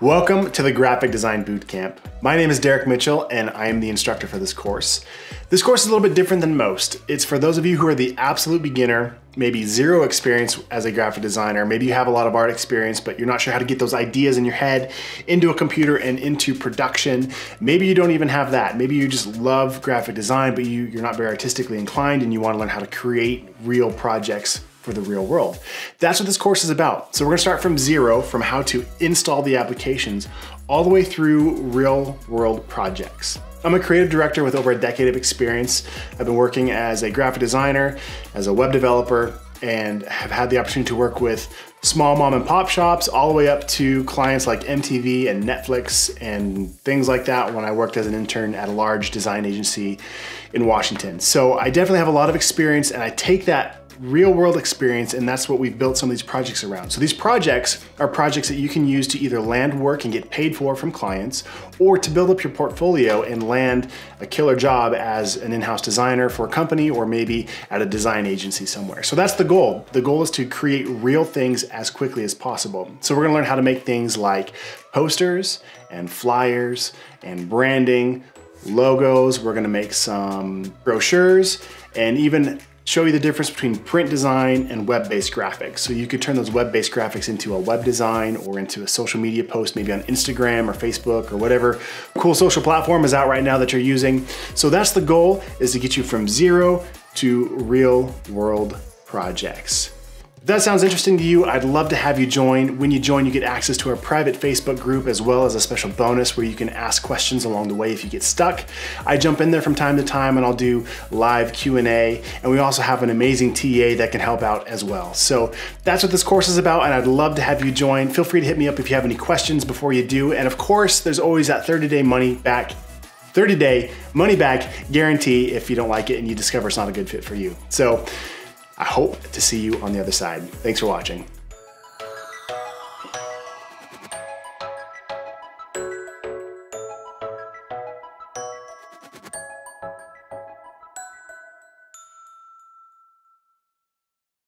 Welcome to the Graphic Design Bootcamp. My name is Derrick Mitchell and I am the instructor for this course. This course is a little bit different than most. It's for those of you who are the absolute beginner, maybe zero experience as a graphic designer, maybe you have a lot of art experience, but you're not sure how to get those ideas in your head into a computer and into production. Maybe you don't even have that. Maybe you just love graphic design, but you, you're not very artistically inclined and you wanna learn how to create real projects for the real world. That's what this course is about. So we're gonna start from zero, from how to install the applications, all the way through real world projects. I'm a creative director with over a decade of experience. I've been working as a graphic designer, as a web developer, and have had the opportunity to work with small mom and pop shops all the way up to clients like MTV and Netflix and things like that when I worked as an intern at a large design agency in Washington. So I definitely have a lot of experience and I take that real world experience and that's what we've built some of these projects around. So these projects are projects that you can use to either land work and get paid for from clients or to build up your portfolio and land a killer job as an in-house designer for a company or maybe at a design agency somewhere. So that's the goal. The goal is to create real things as quickly as possible. So we're gonna learn how to make things like posters and flyers and branding, logos, we're gonna make some brochures, and even show you the difference between print design and web-based graphics. So you could turn those web-based graphics into a web design or into a social media post, maybe on Instagram or Facebook or whatever cool social platform is out right now that you're using. So that's the goal is to get you from zero to real world projects. If that sounds interesting to you, I'd love to have you join. When you join, you get access to our private Facebook group as well as a special bonus where you can ask questions along the way if you get stuck. I jump in there from time to time and I'll do live Q&A and we also have an amazing TA that can help out as well. So that's what this course is about and I'd love to have you join. Feel free to hit me up if you have any questions before you do. And of course, there's always that 30-day money back 30 day money back guarantee if you don't like it and you discover it's not a good fit for you. So I hope to see you on the other side. Thanks for watching.